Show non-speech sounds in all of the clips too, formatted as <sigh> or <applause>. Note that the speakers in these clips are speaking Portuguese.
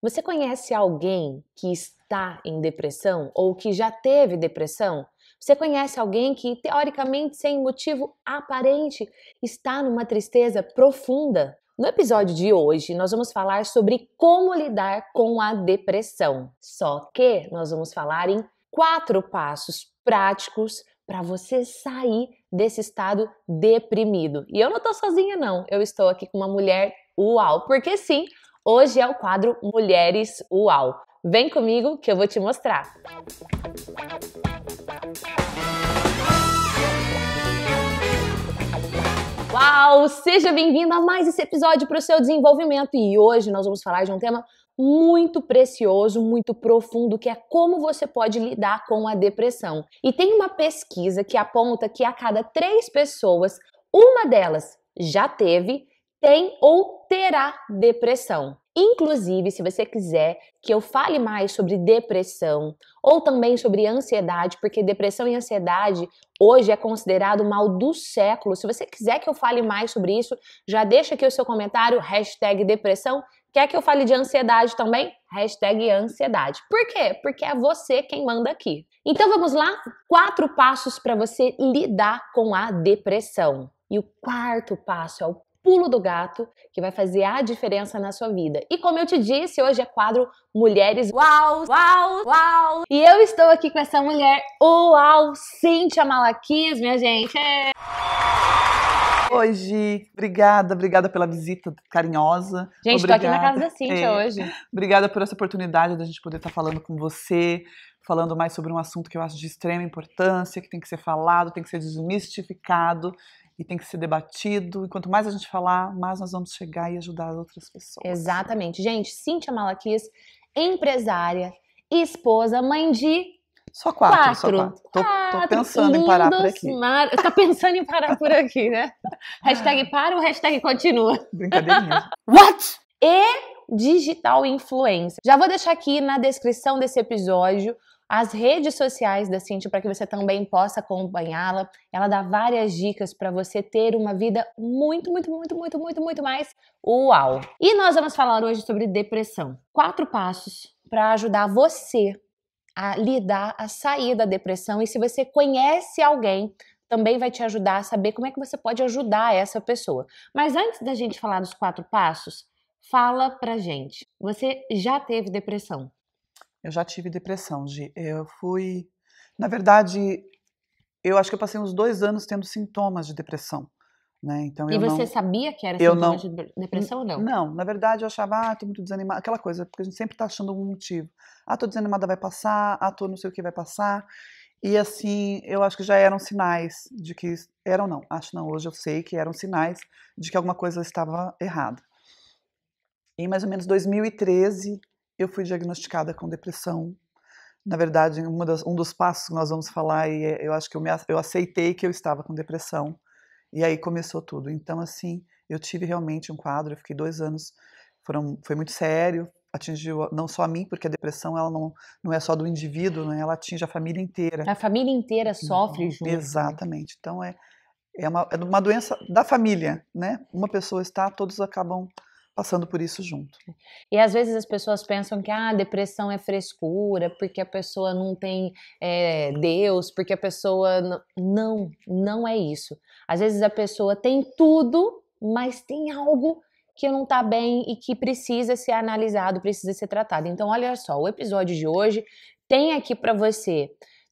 Você conhece alguém que está em depressão ou que já teve depressão? Você conhece alguém que, teoricamente, sem motivo aparente, está numa tristeza profunda? No episódio de hoje, nós vamos falar sobre como lidar com a depressão. Só que nós vamos falar em quatro passos práticos para você sair desse estado deprimido. E eu não estou sozinha, não. Eu estou aqui com uma mulher uau, porque sim, Hoje é o quadro Mulheres Uau. Vem comigo que eu vou te mostrar. Uau! Seja bem-vindo a mais esse episódio para o seu desenvolvimento e hoje nós vamos falar de um tema muito precioso, muito profundo, que é como você pode lidar com a depressão. E tem uma pesquisa que aponta que a cada três pessoas, uma delas já teve tem ou terá depressão. Inclusive, se você quiser que eu fale mais sobre depressão ou também sobre ansiedade, porque depressão e ansiedade hoje é considerado mal do século. Se você quiser que eu fale mais sobre isso, já deixa aqui o seu comentário, hashtag depressão. Quer que eu fale de ansiedade também? Hashtag ansiedade. Por quê? Porque é você quem manda aqui. Então vamos lá? Quatro passos para você lidar com a depressão. E o quarto passo é o pulo do gato que vai fazer a diferença na sua vida. E como eu te disse, hoje é quadro Mulheres Uau, Uau, Uau. E eu estou aqui com essa mulher Uau, Cíntia Malaquias, minha gente. É... Oi, Gi. Obrigada, obrigada pela visita carinhosa. Gente, tô aqui na casa da Cíntia é. hoje. Obrigada por essa oportunidade da gente poder estar falando com você, falando mais sobre um assunto que eu acho de extrema importância, que tem que ser falado, tem que ser desmistificado e tem que ser debatido. E quanto mais a gente falar, mais nós vamos chegar e ajudar outras pessoas. Exatamente. Gente, Cíntia Malaquias, empresária, esposa, mãe de só quatro, quatro. só quatro. Tô, quatro. tô pensando em parar por aqui. Mar... Tá pensando em parar por aqui, né? <laughs> hashtag para ou hashtag continua? Brincadeirinha. <laughs> What? E digital influencer. Já vou deixar aqui na descrição desse episódio as redes sociais da Cintia para que você também possa acompanhá-la. Ela dá várias dicas para você ter uma vida muito, muito, muito, muito, muito, muito mais uau. E nós vamos falar hoje sobre depressão. Quatro passos para ajudar você a lidar, a sair da depressão. E se você conhece alguém, também vai te ajudar a saber como é que você pode ajudar essa pessoa. Mas antes da gente falar dos quatro passos, fala pra gente. Você já teve depressão? Eu já tive depressão, Gi. Eu fui. Na verdade, eu acho que eu passei uns dois anos tendo sintomas de depressão. Né? Então, e você não, sabia que era sintoma não, de depressão ou não? Não, na verdade eu achava, ah, tô muito desanimada, aquela coisa, porque a gente sempre tá achando algum motivo. Ah, tô desanimada, vai passar, ah, tô não sei o que vai passar. E assim, eu acho que já eram sinais de que, eram não, acho não, hoje eu sei que eram sinais de que alguma coisa estava errada. Em mais ou menos 2013, eu fui diagnosticada com depressão. Na verdade, das, um dos passos que nós vamos falar, e é, eu acho que eu, me, eu aceitei que eu estava com depressão, e aí começou tudo. Então, assim, eu tive realmente um quadro, eu fiquei dois anos, foram, foi muito sério, atingiu não só a mim, porque a depressão ela não, não é só do indivíduo, né? ela atinge a família inteira. A família inteira sofre uhum, junto. Exatamente. Então, é, é, uma, é uma doença da família, né? Uma pessoa está, todos acabam passando por isso junto. E às vezes as pessoas pensam que ah, a depressão é frescura, porque a pessoa não tem é, Deus, porque a pessoa. Não, não é isso. Às vezes a pessoa tem tudo, mas tem algo que não está bem e que precisa ser analisado, precisa ser tratado. Então, olha só, o episódio de hoje tem aqui para você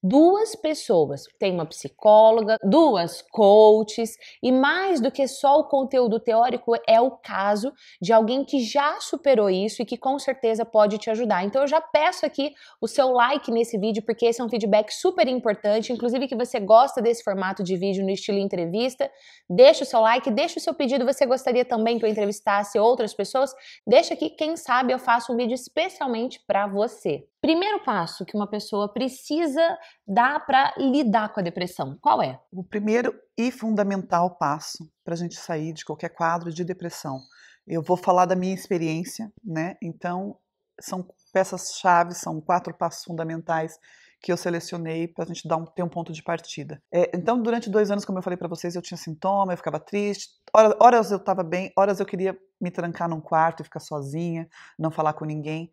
duas pessoas. Tem uma psicóloga, duas coaches, e mais do que só o conteúdo teórico, é o caso de alguém que já superou isso e que com certeza pode te ajudar. Então eu já peço aqui o seu like nesse vídeo, porque esse é um feedback super importante, inclusive que você gosta desse formato de vídeo no estilo entrevista. Deixa o seu like, deixa o seu pedido. Você gostaria também que eu entrevistasse outras pessoas? Deixa aqui, quem sabe eu faço um vídeo especialmente para você. Primeiro passo que uma pessoa precisa dar para lidar com a depressão, qual é? O primeiro e fundamental passo para a gente sair de qualquer quadro de depressão. Eu vou falar da minha experiência, né? Então, são peças-chave, são quatro passos fundamentais que eu selecionei para a gente dar um, ter um ponto de partida. É, então, durante dois anos, como eu falei para vocês, eu tinha sintoma, eu ficava triste. Horas, horas eu estava bem, horas eu queria me trancar num quarto e ficar sozinha, não falar com ninguém.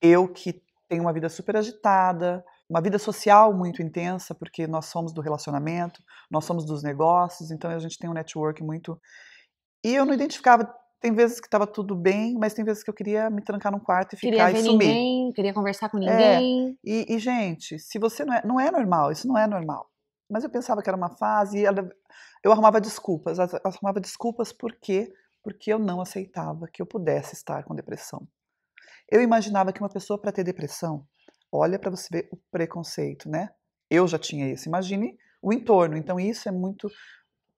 Eu que tenho uma vida super agitada, uma vida social muito intensa, porque nós somos do relacionamento, nós somos dos negócios, então a gente tem um network muito. E eu não identificava. Tem vezes que estava tudo bem, mas tem vezes que eu queria me trancar num quarto e Queria ficar ver e sumir. ninguém, queria conversar com ninguém. E, e, gente, se você não é, não é normal, isso não é normal. Mas eu pensava que era uma fase e ela- eu arrumava desculpas. Eu arrumava desculpas por quê? Porque eu não aceitava que eu pudesse estar com depressão. Eu imaginava que uma pessoa para ter depressão, olha para você ver o preconceito, né? Eu já tinha isso. Imagine o entorno. Então isso é muito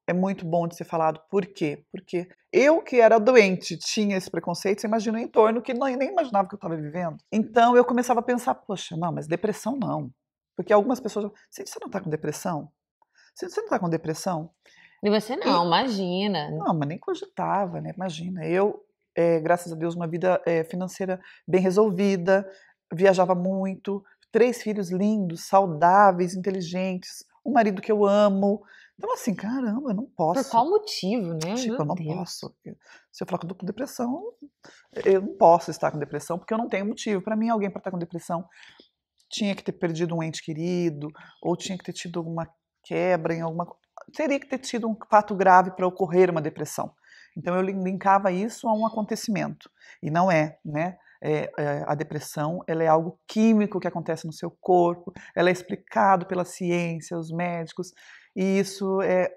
é muito bom de ser falado. Por quê? Porque eu que era doente tinha esse preconceito, você imagina o entorno que não, nem imaginava que eu estava vivendo. Então eu começava a pensar, poxa, não, mas depressão não. Porque algumas pessoas, você você não está com depressão? Você você não está com depressão? E você não, imagina. Não, mas nem cogitava, né? Imagina. Eu, eh, graças a Deus, uma vida eh, financeira bem resolvida, viajava muito, três filhos lindos, saudáveis, inteligentes, um marido que eu amo. Então, assim, caramba, eu não posso. Por qual motivo, né? Tipo, Meu eu não Deus. posso. Se eu falar que eu tô com depressão, eu não posso estar com depressão, porque eu não tenho motivo. Para mim, alguém para estar com depressão tinha que ter perdido um ente querido, ou tinha que ter tido alguma quebra em alguma. Teria que ter tido um fato grave para ocorrer uma depressão. Então eu lin- linkava isso a um acontecimento. E não é, né? É, é, a depressão ela é algo químico que acontece no seu corpo, ela é explicado pela ciência, os médicos, e isso é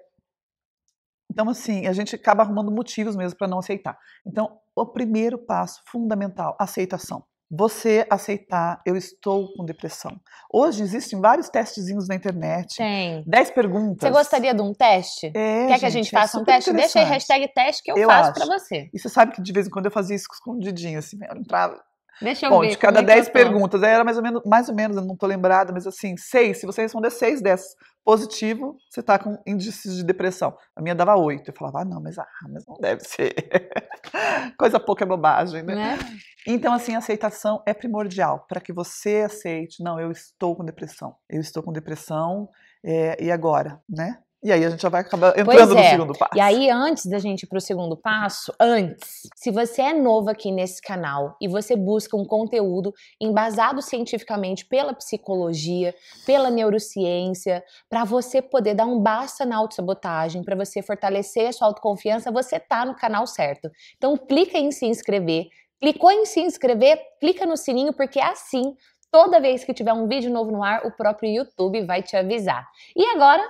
então, assim, a gente acaba arrumando motivos mesmo para não aceitar. Então, o primeiro passo fundamental, aceitação. Você aceitar, eu estou com depressão. Hoje existem vários testezinhos na internet. Tem. 10 perguntas. Você gostaria de um teste? É, Quer que a gente é faça um super teste? Deixa aí hashtag teste que eu, Eu faço pra você. E você sabe que de vez em quando eu fazia isso escondidinho, assim, né? eu entrava. Deixa eu Bom, ver. de cada como é que 10 eu tô. perguntas, era mais ou menos, mais ou menos, eu não tô lembrada, mas assim, seis. Se você responder seis dessas positivo, você tá com índices de depressão. A minha dava oito. Eu falava, ah, não, mas, ah, mas não deve ser. <laughs> Coisa pouca é bobagem, né? Né? Então, assim, a aceitação é primordial para que você aceite. Não, eu estou com depressão. Eu estou com depressão, é, e agora, né? E aí a gente já vai acabar entrando no é. segundo passo. E aí, antes da gente ir pro segundo passo, antes, se você é novo aqui nesse canal e você busca um conteúdo embasado cientificamente pela psicologia, pela neurociência, para você poder dar um basta na autossabotagem, para você fortalecer a sua autoconfiança, você tá no canal certo. Então, clica em se inscrever. Clicou em se inscrever, clica no sininho, porque assim, toda vez que tiver um vídeo novo no ar, o próprio YouTube vai te avisar. E agora,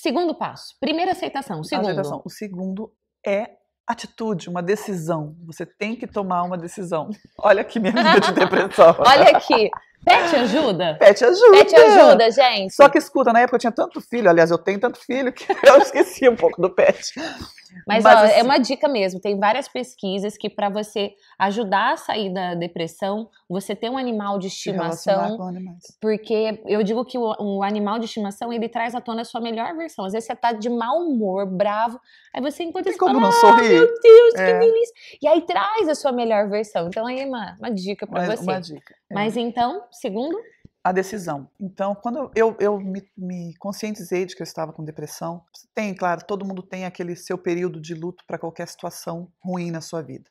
segundo passo. Primeira aceitação. Segundo. Aceitação. O segundo é atitude, uma decisão. Você tem que tomar uma decisão. Olha aqui minha vida de <laughs> depressão. Olha aqui. Pet ajuda? Pet ajuda. Pet ajuda, gente. Só que escuta, na época eu tinha tanto filho, aliás, eu tenho tanto filho que <laughs> eu esqueci um pouco do pet. Mas, Mas, ó, é assim- uma dica mesmo. Tem várias pesquisas que para você ajudar a sair da depressão, você ter um animal de estimação, com animais. porque eu digo que o, o animal de estimação ele traz à tona a sua melhor versão. Às vezes você tá de mau humor, bravo, aí você encontra Tem esse como fala, não "Ah, sorrir? Meu Deus, que É. delícia! E aí traz a sua melhor versão. Então aí é uma, uma dica para você. uma dica. É. Mas então, segundo, a decisão. Então, quando eu, eu me, me conscientizei de que eu estava com depressão, tem, claro, todo mundo tem aquele seu período de luto para qualquer situação ruim na sua vida.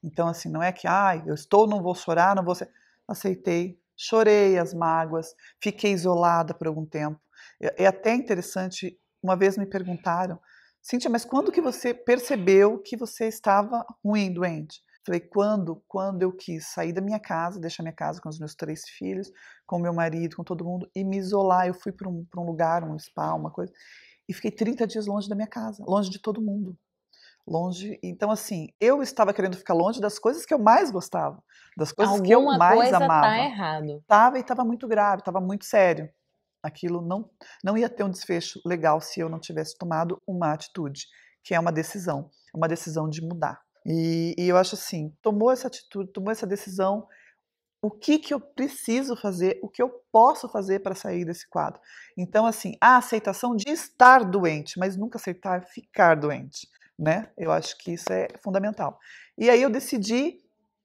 Então, assim, não é que, ai, eu estou, não vou chorar, não vou ser. Aceitei, chorei as mágoas, fiquei isolada por algum tempo. É, é até interessante, uma vez me perguntaram, Cíntia, mas quando que você percebeu que você estava ruim, doente? Falei, quando? Quando eu quis sair da minha casa, deixar minha casa com os meus três filhos, com meu marido, com todo mundo, e me isolar. Eu fui para um, pra um lugar, um spa, uma coisa, e fiquei 30 dias longe da minha casa, longe de todo mundo. Longe. Então, assim, eu estava querendo ficar longe das coisas que eu mais gostava, das coisas que eu alguma mais coisa amava. tá errado. Tava e estava muito grave, estava muito sério. Aquilo não, não ia ter um desfecho legal se eu não tivesse tomado uma atitude, que é uma decisão, uma decisão de mudar. E, e eu acho assim, tomou essa atitude, tomou essa decisão, o que que eu preciso fazer, o que eu posso fazer para sair desse quadro. Então, assim, a aceitação de estar doente, mas nunca aceitar ficar doente, né? Eu acho que isso é fundamental. E aí eu decidi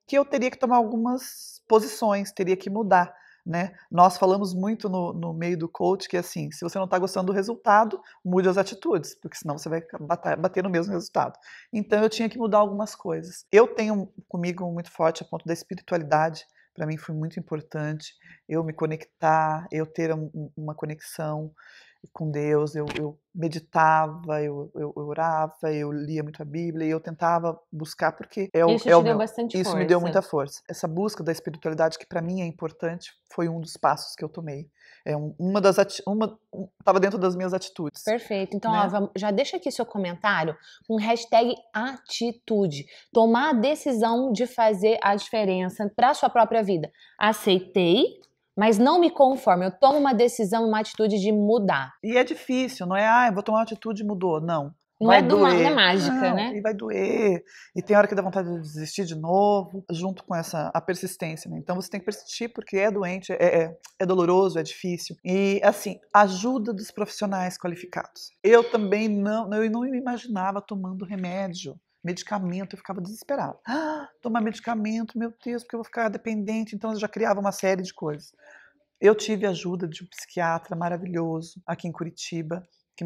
que eu teria que tomar algumas posições, teria que mudar Né? Nós falamos muito no, no meio do coach que assim, se você não está gostando do resultado, mude as atitudes, porque senão você vai bater, bater no mesmo resultado. Então eu tinha que mudar algumas coisas. Eu tenho comigo muito forte a ponto da espiritualidade, para mim foi muito importante eu me conectar, eu ter um, uma conexão com Deus, eu, eu meditava, eu, eu, eu, orava, eu lia muito a Bíblia e eu tentava buscar porque é o, isso é o deu meu, isso força. me deu muita força. Essa busca da espiritualidade que para mim é importante foi um dos passos que eu tomei. É um, uma das uma estava dentro das minhas atitudes. Perfeito. Então, né? ó, já deixa aqui seu comentário com hashtag atitude. Tomar a decisão de fazer a diferença para sua própria vida. Aceitei mas não me conformo. Eu tomo uma decisão, uma atitude de mudar. E é difícil, não é, ah, eu vou tomar uma atitude e mudou. Não. Não vai é, do, não doer. é mágica, Não, né? E vai doer. E tem hora que dá vontade de desistir de novo, junto com essa a persistência. Né? Então você tem que persistir porque é doente, é, é, é doloroso, é difícil. E assim, ajuda dos profissionais qualificados. Eu também não, eu não me imaginava tomando remédio medicamento, eu ficava desesperada. Ah, tomar medicamento, meu Deus, porque eu vou ficar dependente. Então eu já criava uma série de coisas. Eu tive ajuda de um psiquiatra maravilhoso aqui em Curitiba, que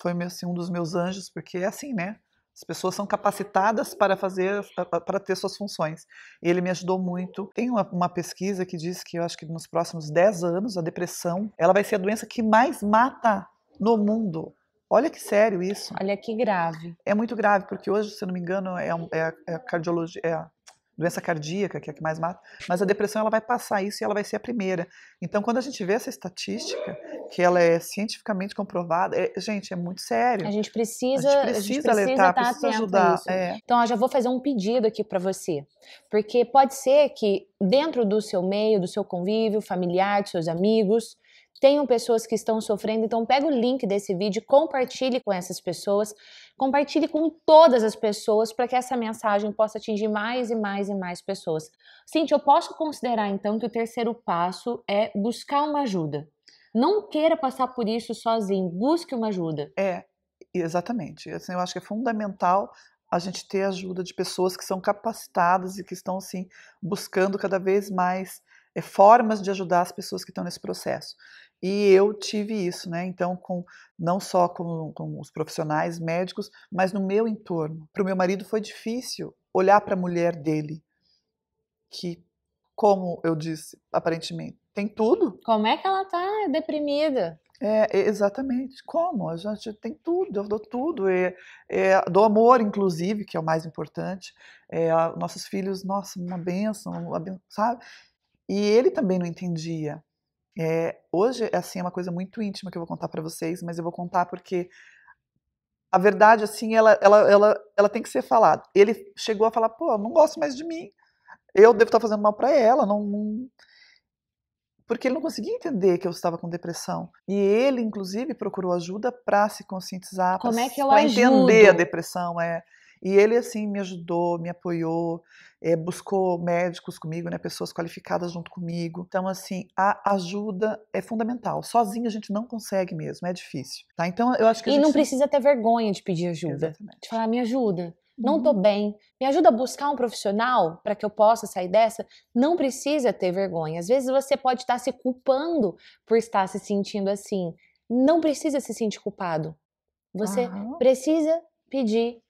foi assim, um dos meus anjos, porque é assim, né? As pessoas são capacitadas para fazer, para ter suas funções. Ele me ajudou muito. Tem uma, uma, pesquisa que diz que eu acho que nos próximos 10 anos a depressão ela vai ser a doença que mais mata no mundo. Olha que sério isso. Olha que grave. É muito grave, porque hoje, se eu não me engano, é, é, a, é a cardiologia, é a doença cardíaca, que é a que mais mata, mas a depressão ela vai passar isso e ela vai ser a primeira. Então, quando a gente vê essa estatística, que ela é cientificamente comprovada, é, gente, é muito sério. A gente precisa, a gente precisa, a gente precisa alertar, estar precisa atento ajudar. É. Então, ó, já vou fazer um pedido aqui para você, porque pode ser que dentro do seu meio, do seu convívio familiar, dos seus amigos, tenham pessoas que estão sofrendo, então pega o link desse vídeo, compartilhe com essas pessoas, compartilhe com todas as pessoas para que essa mensagem possa atingir mais e mais e mais pessoas. Cintia, eu posso considerar então que o terceiro passo é buscar uma ajuda. Não queira passar por isso sozinho, busque uma ajuda. É, exatamente. Assim, eu acho que é fundamental a gente ter ajuda de pessoas que são capacitadas e que estão assim buscando cada vez mais é, formas de ajudar as pessoas que estão nesse processo. E eu tive isso, né? Então, com, não só com, com os profissionais médicos, mas no meu entorno. Para o meu marido foi difícil olhar para a mulher dele, que, como eu disse, aparentemente, tem tudo. Como é que ela tá deprimida? É, exatamente. Como? A gente tem tudo, eu dou tudo. É, é, dou amor, inclusive, que é o mais importante. É, nossos filhos, nossa, uma benção, uma benção, sabe? E ele também não entendia. É, hoje, assim, é uma coisa muito íntima que eu vou contar para vocês, mas eu vou contar porque a verdade, assim, ela, ela, ela, ela tem que ser falada. Ele chegou a falar, pô, não gosto mais de mim. Eu devo estar fazendo mal para ela, não, não, porque ele não conseguia entender que eu estava com depressão. E ele, inclusive, procurou ajuda para se conscientizar, para é entender a depressão. É. E ele, assim, me ajudou, me apoiou, é, buscou médicos comigo, né, pessoas qualificadas junto comigo. Então, assim, a ajuda é fundamental. Sozinho a gente não consegue mesmo, é difícil. Tá? Então, eu acho que E não precisa ter vergonha de pedir ajuda. Exatamente. De falar, me ajuda. Não tô Uhum. bem. Me ajuda a buscar um profissional para que eu possa sair dessa. Não precisa ter vergonha. Às vezes você pode estar se culpando por estar se sentindo assim. Não precisa se sentir culpado. Você Aham. precisa pedir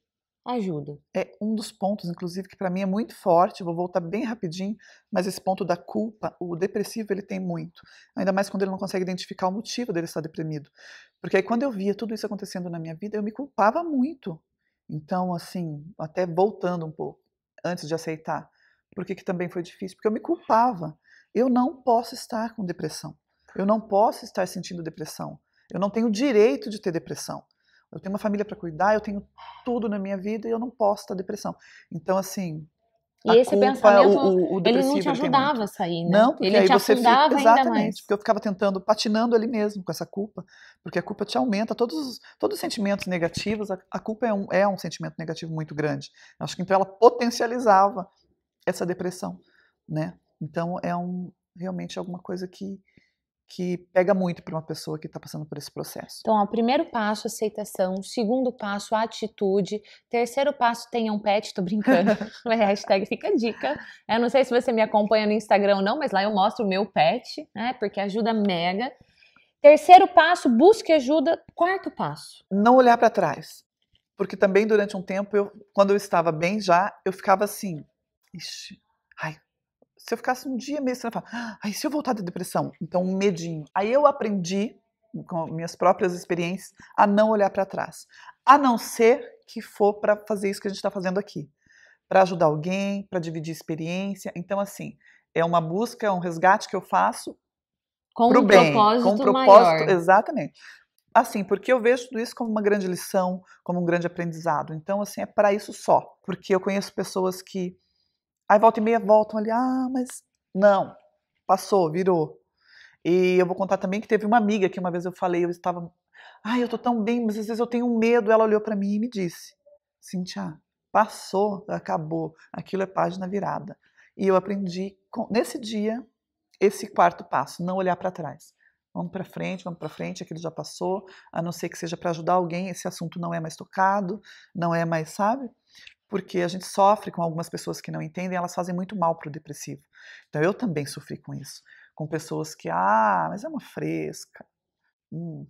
ajuda. é um dos pontos, inclusive, que para mim é muito forte. Vou voltar bem rapidinho, mas esse ponto da culpa, o depressivo ele tem muito. Ainda mais quando ele não consegue identificar o motivo dele estar deprimido. Porque aí quando eu via tudo isso acontecendo na minha vida, eu me culpava muito. Então, assim, até voltando um pouco, antes de aceitar, por que que também foi difícil? Porque eu me culpava. Eu não posso estar com depressão. Eu não posso estar sentindo depressão. Eu não tenho direito de ter depressão. Eu tenho uma família para cuidar, eu tenho tudo na minha vida e eu não posso ter depressão. Então, assim. E a esse culpa, pensamento, o, o, Ele não te ajudava a sair, né? Não, porque ele aí te você fica. Exatamente, mais. porque eu ficava tentando, patinando ali mesmo com essa culpa, porque a culpa te aumenta. Todos, os- todos os sentimentos negativos, a, a culpa é um, é um sentimento negativo muito grande. Acho que então ela potencializava essa depressão, né? Então é um, realmente alguma coisa que que pega muito para uma pessoa que está passando por esse processo. Então, ó, primeiro passo, aceitação. Segundo passo, atitude. Terceiro passo, tenha um pet. Tô brincando. <laughs> <laughs> a hashtag fica a dica. Eu não sei se você me acompanha no Instagram ou não, mas lá eu mostro o meu pet, né? Porque ajuda mega. Terceiro passo, busque ajuda. Quarto passo. Não olhar para trás. Porque também durante um tempo, eu, quando eu estava bem já, eu ficava assim, ixi, ai, se eu ficasse um dia mesmo, eu falava, ai, se eu voltar da depressão? Então, um medinho. Aí eu aprendi, com minhas próprias experiências, a não olhar para trás. A não ser que for para fazer isso que a gente está fazendo aqui. Para ajudar alguém, para dividir experiência. Então, assim, é uma busca, é um resgate que eu faço com pro um bem, propósito com um propósito, maior. exatamente. Assim, porque eu vejo tudo isso como uma grande lição, como um grande aprendizado. Então, assim, é para isso só. Porque eu conheço pessoas que Aí volta e meia voltam ali, ah, mas não, passou, virou. E eu vou contar também que teve uma amiga que uma vez eu falei, eu estava, ai, eu tô tão bem, mas às vezes eu tenho medo. Ela olhou para mim e me disse, Cintia, passou, acabou, aquilo é página virada. E eu aprendi nesse dia esse quarto passo, não olhar para trás. Vamos para frente, vamos para frente, aquilo já passou, a não ser que seja para ajudar alguém, esse assunto não é mais tocado, não é mais, sabe? Porque a gente sofre com algumas pessoas que não entendem, elas fazem muito mal para o depressivo. Então eu também sofri com isso, com pessoas que, ah, mas é uma fresca, hum.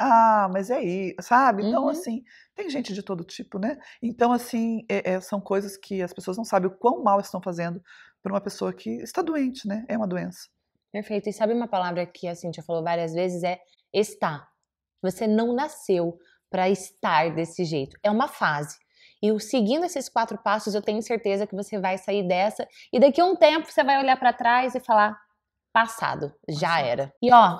ah, mas é isso, sabe? Então, Uhum. assim, tem gente de todo tipo, né? Então, assim, é- é- são coisas que as pessoas não sabem o quão mal estão fazendo para uma pessoa que está doente, né? É uma doença. Perfeito. E sabe uma palavra que a Cintia falou várias vezes? É estar. Você não nasceu para estar desse jeito. É uma fase. E seguindo esses quatro passos, eu tenho certeza que você vai sair dessa. E daqui a um tempo você vai olhar para trás e falar: passado, já era. E ó,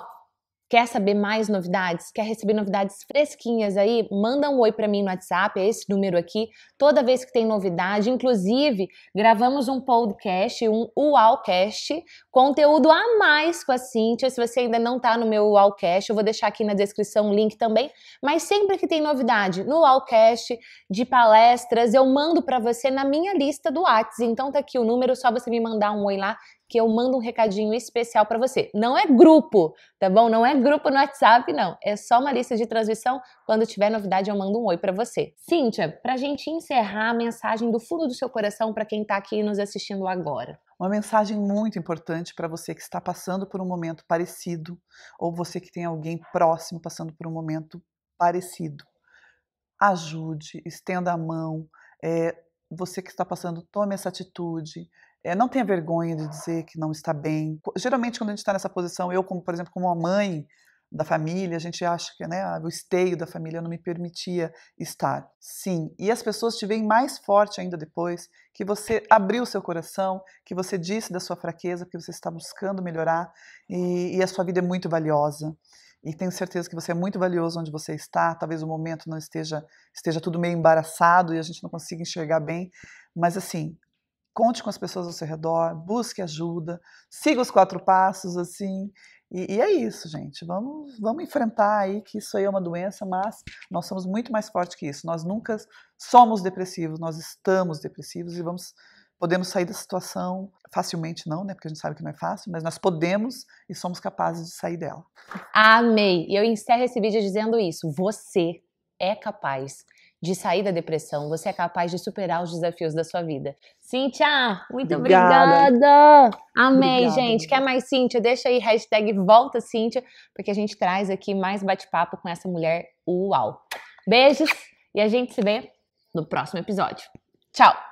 quer saber mais novidades? Quer receber novidades fresquinhas aí? Manda um oi para mim no WhatsApp, é esse número aqui. Toda vez que tem novidade, inclusive, gravamos um podcast, um UAUcast, conteúdo a mais com a Cíntia. Se você ainda não tá no meu UAUcast, eu vou deixar aqui na descrição o link também. Mas sempre que tem novidade no UAUcast, de palestras, eu mando para você na minha lista do WhatsApp. Então tá aqui o número, só você me mandar um oi lá que eu mando um recadinho especial para você. Não é grupo, tá bom? Não é grupo no WhatsApp, não. É só uma lista de transmissão. Quando tiver novidade, eu mando um oi para você. Cíntia, pra gente encerrar a mensagem do fundo do seu coração para quem tá aqui nos assistindo agora. Uma mensagem muito importante para você que está passando por um momento parecido, ou você que tem alguém próximo passando por um momento parecido. Ajude, estenda a mão. é, você que está passando, tome essa atitude. É, não tenha vergonha de dizer que não está bem. Geralmente, quando a gente está nessa posição, eu, como, por exemplo, como uma mãe da família, a gente acha que né, o esteio da família não me permitia estar. Sim, e as pessoas te veem mais forte ainda depois que você abriu seu coração, que você disse da sua fraqueza, porque você está buscando melhorar e, e a sua vida é muito valiosa. E tenho certeza que você é muito valioso onde você está. Talvez o momento não esteja esteja tudo meio embaraçado e a gente não consiga enxergar bem, mas assim, conte com as pessoas ao seu redor, busque ajuda, siga os quatro passos assim. E, e é isso, gente. Vamos, vamos enfrentar aí que isso aí é uma doença, mas nós somos muito mais fortes que isso. Nós nunca somos depressivos, nós estamos depressivos e vamos podemos sair da situação facilmente não, né? Porque a gente sabe que não é fácil, mas nós podemos e somos capazes de sair dela. Amei! E eu encerro esse vídeo dizendo isso. Você é capaz de sair da depressão, você é capaz de superar os desafios da sua vida. Cíntia, muito Obrigada. obrigada! Amei, Obrigada, gente. Quer mais Cíntia? Deixa aí hashtag volta Cíntia, porque a gente traz aqui mais bate-papo com essa mulher uau. Beijos e a gente se vê no próximo episódio. Tchau!